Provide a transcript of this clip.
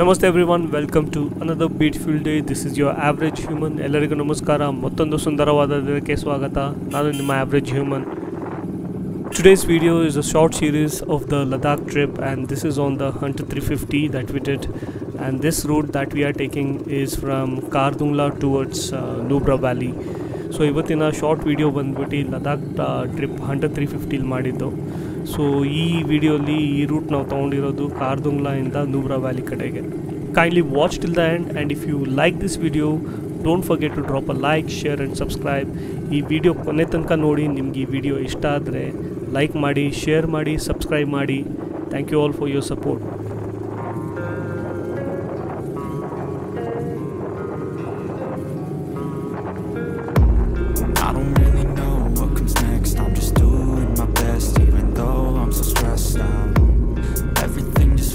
ನಮಸ್ತೆ everyone welcome to another beautiful day this is your average human ಎಲ್ಲರಿಗೂ ನಮಸ್ಕಾರ. ಮತ್ತೊಂದು ಸುಂದರವಾದ ದಿನಕ್ಕೆ ಸ್ವಾಗತ. ನಾನು ನಿಮ್ಮ average human Today's video is a short series of the Ladakh trip and this is on the Hunter 350 that we did. And and this route that we are taking is from Khardungla towards Nubra valley so ಇವತ್ತಿನ short video ಬಂದ್ಬಿಟ್ಟು Ladakh trip hundred three ಫಿಫ್ಟೀಲಿ ಮಾಡಿದ್ದು. So ಈ ವಿಡಿಯೋಲಿ ಈ route ನಾವು ತೊಗೊಂಡಿರೋದು ಕಾರ್ದುಂಗ್ಲಾಯಿಂದ ನೂಬ್ರಾ ವ್ಯಾಲಿ ಕಡೆಗೆ. Kindly watch till the end and if you like this video don't forget to drop a like share and subscribe ಈ ವಿಡಿಯೋ ಕೊನೆ ತನಕ ನೋಡಿ, ನಿಮ್ಗೆ ಈ ವಿಡಿಯೋ ಇಷ್ಟ ಆದರೆ ಲೈಕ್ ಮಾಡಿ ಶೇರ್ ಮಾಡಿ ಸಬ್ಸ್ಕ್ರೈಬ್ ಮಾಡಿ. Thank you all for your support